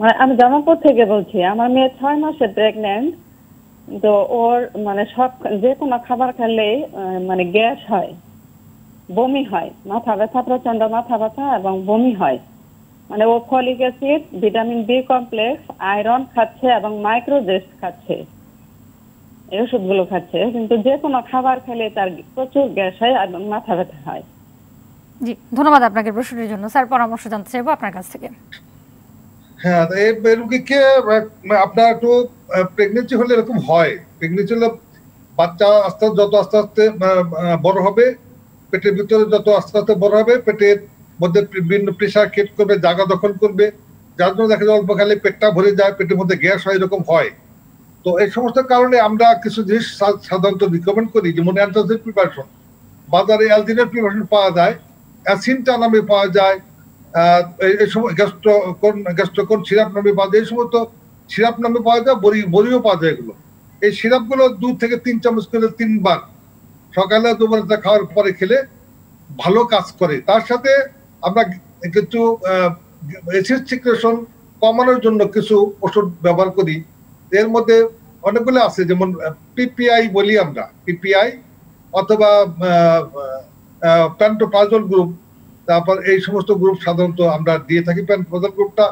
মানে আমি জামালপুর থেকে বলছি, আমার মেয়ে ছয় মাসে প্রেগনেন্ট তো ওর মানে সব যে কোনো খাবার খেলে মানে গ্যাস হয়, বমি হয়, মাথা ব্যথা প্রচণ্ড মাথা ব্যথা এবং বমি হয়। মানে ও folic acid, vitamin B complex, iron খাচ্ছে এবং মাইক্রোজেস্ট খাচ্ছে। এই ওষুধগুলো খাচ্ছে, কিন্তু যে কোনো খাবার খেলে তার প্রচুর গ্যাস হয় এবং মাথা ব্যথা হয়। জি, ধন্যবাদ আপনাকে প্রশ্নটির জন্য। স্যার, পরামর্শ জানতে চাইব আপনার কাছ থেকে। হ্যাঁ এই রুগীকে আপনার একটু প্রেগনেন্সি হলে এরকম হয়। প্রেগনেন্সি হলে বাচ্চা আস্তে, যত আস্তে আস্তে বড় হবে, পেটের ভিতরে যত আস্তে আস্তে বড় হবে, পেটের মধ্যে বিভিন্ন প্রেশার ক্রিয়েট করবে জায়গা দখল করবে। যার জন্য দেখা যায় অল্প খালি পেটটা ভরে যায়, পেটের মধ্যে গ্যাস হয়, এরকম হয়। তো এই সমস্ত কারণে আমরা কিছু জিনিস সাধারণত রিকমেন্ড করি, যেমন অ্যান্টাসিড প্রিপারেশন বাজারে অ্যালজিনের প্রিপারেশন পাওয়া যায় অ্যাসিনটা নামে পাওয়া যায় এই- সময় গ্যাস্ট্রোকন গ্যাস্ট্রোকন সিরাপ নামে পাওয়া যায়, এই সমস্ত সিরাপ নামে পাওয়া যায়, বড়ি, বড়িও পাওয়া যায় এগুলো। এই সিরাপগুলো দু থেকে তিন চামচ করে তিনবার, সকালে দুবার খাওয়ার পরে খেলে ভালো কাজ করে। তার সাথে আমরা কিছু সিক্রেশন কমানোর জন্য কিছু ওষুধ ব্যবহার করি। এর মধ্যে অনেকগুলো আছে, যেমন পিপিআই বলি আমরা পিপিআই অথবা প্যান্টোপ্রাজল গ্রুপ তারপর এই সমস্ত গ্রুপ সাধারণত আমরা দিয়ে থাকি। প্যান্টোপ্রাজল গ্রুপটা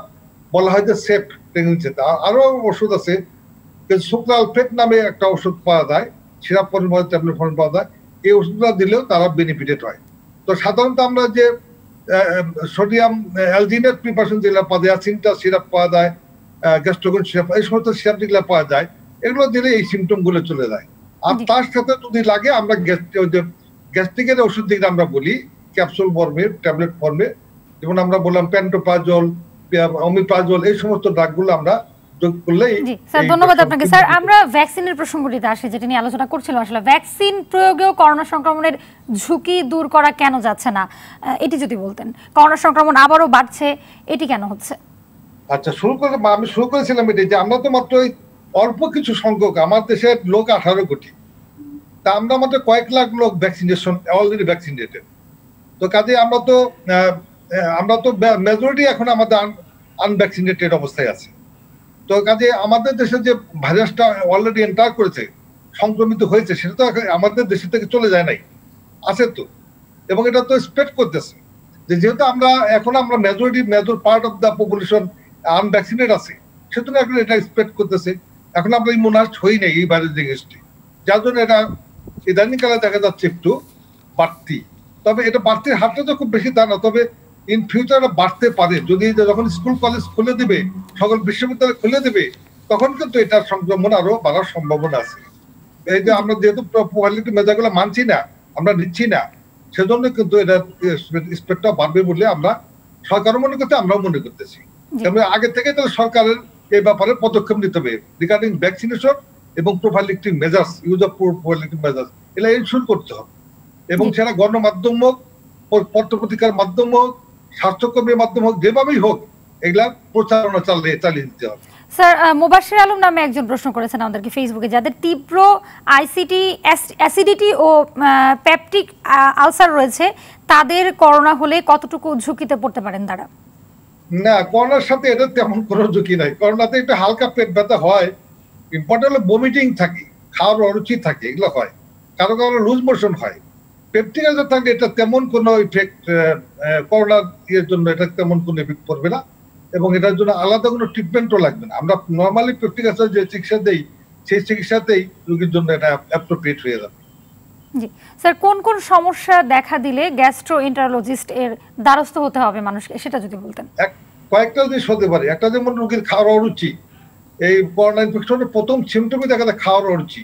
বলা হয় যে সেফ প্রেগনেন্সিতে আরও ওষুধ আছে সুক্রালফেট নামে একটা ওষুধ পাওয়া যায় সিরাপ ফর্ম ট্যাবলেট ফর্ম পাওয়া যায় এই ওষুধটা দিলেও তারা বেনিফিটেড হয়। তো সাধারণত আমরা যে সোডিয়াম অ্যালজিনেট প্রিপারেশন যেগুলো পাওয়া যায় সিনটা সিরাপ পাওয়া যায় গ্যাস্ট্রোগন সিরাপ এই সমস্ত সিরাপ যেগুলো পাওয়া যায় এগুলো দিলে এই সিমটমগুলো চলে যায়। আর তার সাথে যদি লাগে আমরা গ্যাস্ট্রিকের ওষুধ যেটা আমরা বলি ক্যাপসুল ফর্মে ট্যাবলেট ফর্মে যেমন আমরা বললাম প্যান্টোপ্রাজল অমিপাজল এই সমস্ত ড্রাগগুলো আমরা যোগ করলেই স্যার ধন্যবাদ আপনাকে। স্যার আমরা ভ্যাকসিনের প্রসঙ্গটিতে আসি যেটা নিয়ে আলোচনা করছিলাম আসলে। ভ্যাকসিন প্রয়োগেও করোনা সংক্রমণের ঝুঁকি দূর করা কেন যাচ্ছে না? এটি যদি বলতেন। করোনা সংক্রমণ আবারও বাড়ছে এটি কেন হচ্ছে? আচ্ছা শুরু করে আমি শুরু করেছিলাম এটি যে আমরা তো মাত্র অল্প কিছু সংখ্যক আমার দেশের লোক আঠারো কোটি। তা আমরা মাত্র কয়েক লাখ লোক ভ্যাকসিনেশন অলরেডি ভ্যাকসিনেটেড তো কাজে আমরা তো আমরা তো মেজরিটি এখন আমাদের আনভ্যাকসিনেটেড অবস্থায় আছে। তো কাজে আমাদের দেশে যে ভাইরাসটা অলরেডি এন্টার করেছে, সংক্রমিত হয়েছে, সেটা তো আমাদের দেশে থেকে চলে যায় নাই। আছে তো। এবং এটা তো স্প্রেড করতেছে। যে যেহেতু আমরা, এখন আমরা majority major part of the population unvaccinated আছে, সেজন্য এখন এটা স্প্রেড করতেছে। এখন আমরা ইমুনাইজড হই নাই এই ভাইরাস জিনিসটি। যার জন্য এটা ইদানিংকালে দেখা যাচ্ছে একটু বাড়তি। তবে এটা বাড়তির হারটা তো খুব বেশি তা না তবে ইন ফিউচার বাড়তে পারে। যদি যখন স্কুল কলেজ খুলে দিবে সকল বিশ্ববিদ্যালয় খুলে দিবে তখন কিন্তু এটার সংক্রমণ আরও বাড়ার সম্ভাবনা আছে। এই যে আমরা যেহেতু কোয়ালিটি মেজারগুলো মানছি না আমরা নিচ্ছি না সেজন্য কিন্তু এটা স্প্রেডটা বাড়বে বলে আমরা সরকারও মনে করতে আমরাও মনে করতেছি। আগে থেকে তাহলে সরকারের এই ব্যাপারে পদক্ষেপ নিতে হবে। রিগার্ডিং ভ্যাকসিনেশন এবং prophylactic measures use of prophylactic measures এগুলো ইনশিওর করতে হবে। এবং। সেটা গণমাধ্যম হোক পত্রপত্রিকার মাধ্যম হোক স্বাস্থ্যকর্মীর মাধ্যম হোক যেভাবেই হোক এগুলা প্রচারণা চালিয়ে চালিয়ে দিতে হবে। স্যার আহ, আলম নামে একজন প্রশ্ন করেছেন আমাদেরকে ফেসবুকে যাদের তীব্র আইসিটি অ্যাসিডিটি ও পেপটিক আলসার রয়েছে তাদের করোনা হলে কতটুকু ঝুঁকিতে পড়তে পারেন তারা? না করোনার সাথে এটা তেমন কোনো ঝুঁকি নাই। করোনাতে একটু হালকা পেট ব্যথা হয় ইম্পর্টেন্ট হলো বমিটিং থাকে খাওয়ার অরুচি থাকে এগুলো হয়। কারও কারও লুজ মোশন হয়। পেপটিক আলসার থাকলে এটা তেমন কোনো ইফেক্ট করোনার ইয়ের জন্য এটা তেমন কোনো ইফেক্ট পড়বে না। এবং এটার জন্য আলাদা কোনো ট্রিটমেন্টও লাগবে না। আমরা নর্মালি পেপটিক যে চিকিৎসা দেই সেই চিকিৎসাতেই রোগীর জন্য এটা অ্যাপ্রোপ্রিয়েট হয়ে যাবে। জি। স্যার কোন কোন সমস্যা দেখা দিলে গ্যাস্ট্রো ইন্টারোলজিস্ট এর দ্বারস্থ হতে হবে মানুষকে? সেটা যদি বলতেন। কয়েকটা জিনিস হতে পারে। একটা যেমন রোগীর খাওয়ার অরুচি। এই করোনা ইনফেকশনের প্রথম সিমটমই দেখা যায় খাওয়ার অরুচি।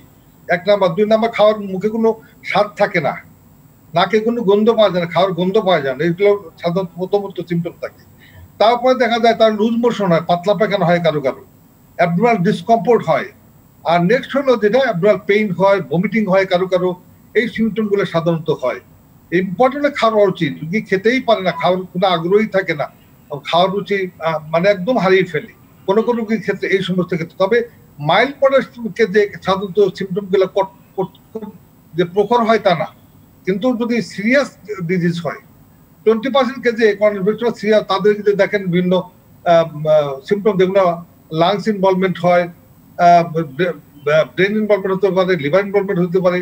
এক নাম্বার। দুই নাম্বার খাওয়ার মুখে কোনো স্বাদ থাকে না। নাকে কোনো গন্ধ পাওয়া যায় না, খাওয়ার গন্ধ পাওয়া যায় না। এগুলো সাধারণত প্রথমত সিমটম থাকে। তারপরে দেখা যায় তার লুজ মোশন হয়, পাতলা পায়খানা হয় কারও কারও। অ্যাবডোমাল ডিসকমফোর্ট হয়। আর নেক্সট হলো যেটা অ্যাবডোমাল পেইন হয় ভমিটিং হয় কারও কারও। এই সিমটমগুলো সাধারণত হয়। ইম্পর্টেন্ট খাওয়ার রুচি রুগী খেতেই পারে না, খাওয়ার কোনো আগ্রহী থাকে না, খাওয়ার রুচি মানে একদম হারিয়ে ফেলে। কোনো কোনো রোগীর ক্ষেত্রে এই সমস্ত ক্ষেত্রে। তবে মাইল্ড মডেলকে যে সাধারণত সিমটমগুলো কট- কট- খুব যে প্রখর হয় তা না। কিন্তু যদি সিরিয়াস ডিজিজ হয় টোয়েন্টি পার্সেন্ট কেজি সিরিয়াস তাদের যদি দেখেন বিভিন্ন সিমটম যেগুলো লাংস ইনভলভমেন্ট হয় ব্রেন ইনভলভমেন্ট হতে পারে লিভার ইনভলভমেন্ট হতে পারে